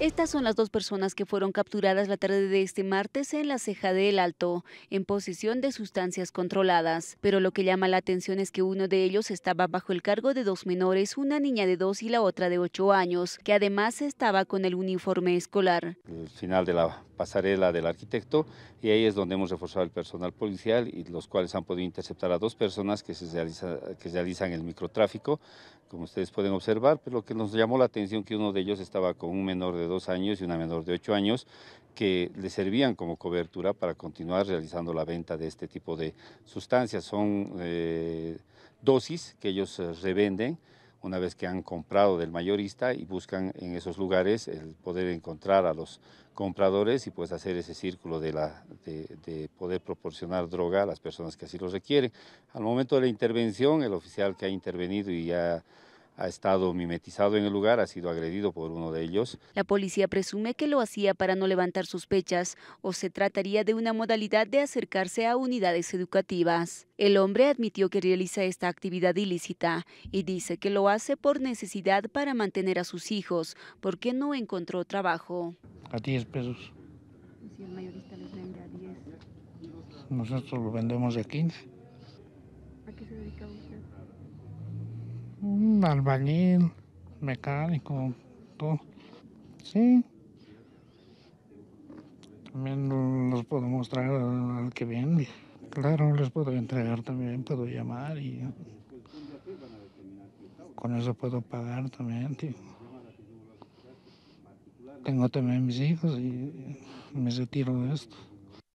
Estas son las dos personas que fueron capturadas la tarde de este martes en la ceja del Alto, en posesión de sustancias controladas. Pero lo que llama la atención es que uno de ellos estaba bajo el cargo de dos menores, una niña de dos y la otra de ocho años, que además estaba con el uniforme escolar. El final de la pasarela del arquitecto y ahí es donde hemos reforzado el personal policial y los cuales han podido interceptar a dos personas que, se realizan el microtráfico, como ustedes pueden observar, pero lo que nos llamó la atención que uno de ellos estaba con un menor de dos años y una menor de ocho años que le servían como cobertura para continuar realizando la venta de este tipo de sustancias. Son eh, dosis que ellos eh, revenden una vez que han comprado del mayorista y buscan en esos lugares el poder encontrar a los compradores y pues hacer ese círculo de, la, de, de, poder proporcionar droga a las personas que así lo requieren. Al momento de la intervención, el oficial que ha intervenido y ya ha estado mimetizado en el lugar, ha sido agredido por uno de ellos. La policía presume que lo hacía para no levantar sospechas o se trataría de una modalidad de acercarse a unidades educativas. El hombre admitió que realiza esta actividad ilícita y dice que lo hace por necesidad para mantener a sus hijos, porque no encontró trabajo. A 10 pesos. Si el mayorista les vende a 10. Nosotros lo vendemos a 15. ¿A qué se dedica usted? Albañil, mecánico, todo. Sí. También los puedo mostrar al que vende. Claro, les puedo entregar también, puedo llamar y con eso puedo pagar también. Tengo también mis hijos y me retiro de esto.